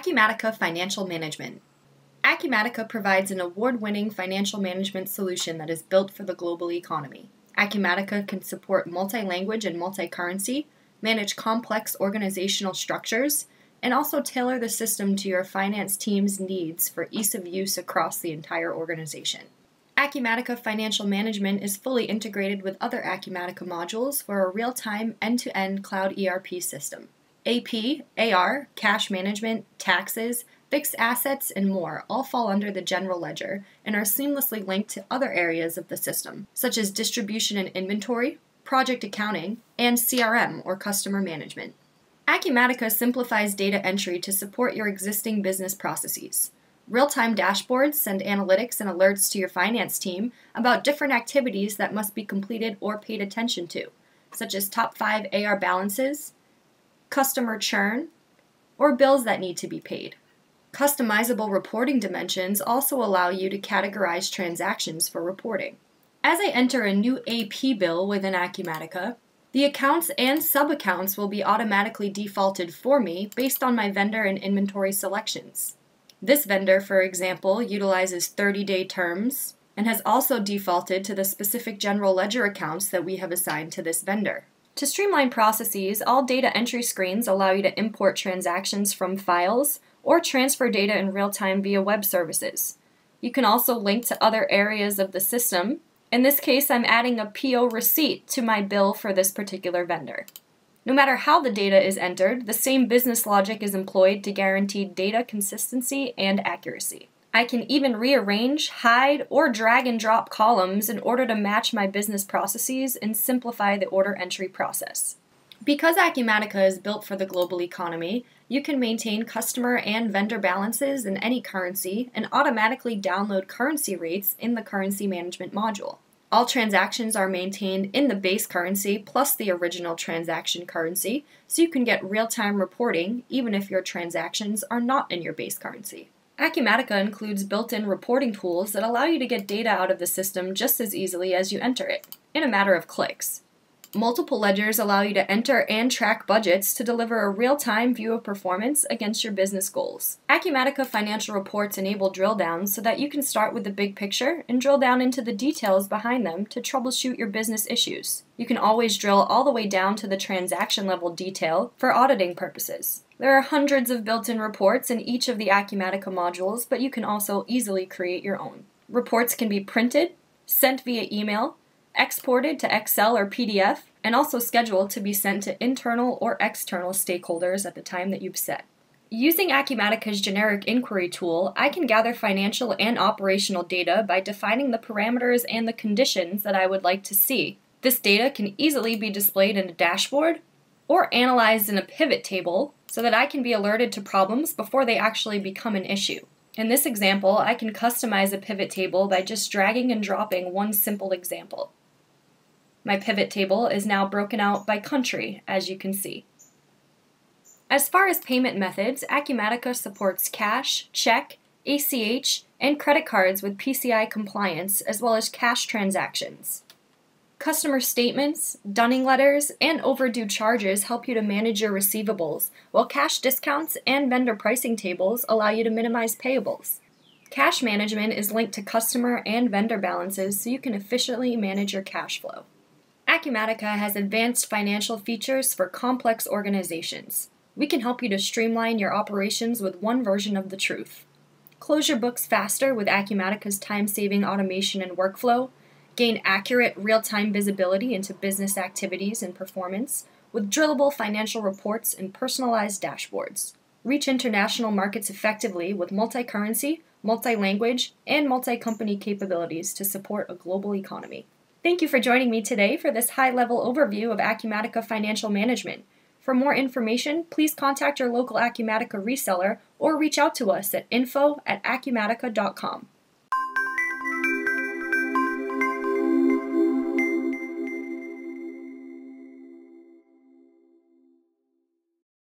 Acumatica Financial Management. Acumatica provides an award winning financial management solution that is built for the global economy. Acumatica can support multi language and multi currency, manage complex organizational structures, and also tailor the system to your finance team's needs for ease of use across the entire organization. Acumatica Financial Management is fully integrated with other Acumatica modules for a real time end to end cloud ERP system. AP, AR, cash management, taxes, fixed assets, and more all fall under the general ledger and are seamlessly linked to other areas of the system, such as distribution and inventory, project accounting, and CRM or customer management. Acumatica simplifies data entry to support your existing business processes. Real time dashboards send analytics and alerts to your finance team about different activities that must be completed or paid attention to, such as top 5 AR balances, customer churn, or bills that need to be paid. Customizable reporting dimensions also allow you to categorize transactions for reporting. As I enter a new AP bill within Acumatica, the accounts and sub-accounts will be automatically defaulted for me based on my vendor and inventory selections. This vendor, for example, utilizes 30-day terms and has also defaulted to the specific general ledger accounts that we have assigned to this vendor. To streamline processes, all data entry screens allow you to import transactions from files or transfer data in real time via web services. You can also link to other areas of the system in this case, I'm adding a PO receipt to my bill for this particular vendor. No matter how the data is entered, the same business logic is employed to guarantee data consistency and accuracy. I can even rearrange, hide, or drag and drop columns in order to match my business processes and simplify the order entry process. Because Acumatica is built for the global economy, you can maintain customer and vendor balances in any currency and automatically download currency rates in the currency management module. All transactions are maintained in the base currency plus the original transaction currency, so you can get real time reporting even if your transactions are not in your base currency. Acumatica includes built in reporting tools that allow you to get data out of the system just as easily as you enter it, in a matter of clicks. Multiple ledgers allow you to enter and track budgets to deliver a real time view of performance against your business goals. Acumatica financial reports enable drill downs so that you can start with the big picture and drill down into the details behind them to troubleshoot your business issues. You can always drill all the way down to the transaction level detail for auditing purposes. There are hundreds of built in reports in each of the Acumatica modules, but you can also easily create your own. Reports can be printed, sent via email, exported to Excel or PDF, and also scheduled to be sent to internal or external stakeholders at the time that you've set. Using Acumatica's generic inquiry tool, I can gather financial and operational data by defining the parameters and the conditions that I would like to see. This data can easily be displayed in a dashboard or analyzed in a pivot table so that I can be alerted to problems before they actually become an issue. In this example, I can customize a pivot table by just dragging and dropping one simple example. My pivot table is now broken out by country, as you can see. As far as payment methods, Acumatica supports cash, check, ACH, and credit cards with PCI compliance, as well as cash transactions. Customer statements, dunning letters, and overdue charges help you to manage your receivables, while cash discounts and vendor pricing tables allow you to minimize payables. Cash management is linked to customer and vendor balances so you can efficiently manage your cash flow. Acumatica has advanced financial features for complex organizations. We can help you to streamline your operations with one version of the truth. Close your books faster with Acumatica's time saving automation and workflow. Gain accurate real time visibility into business activities and performance with drillable financial reports and personalized dashboards. Reach international markets effectively with multi currency, multi language, and multi company capabilities to support a global economy. Thank you for joining me today for this high level overview of Acumatica Financial Management. For more information, please contact your local Acumatica reseller or reach out to us at info at acumatica.com.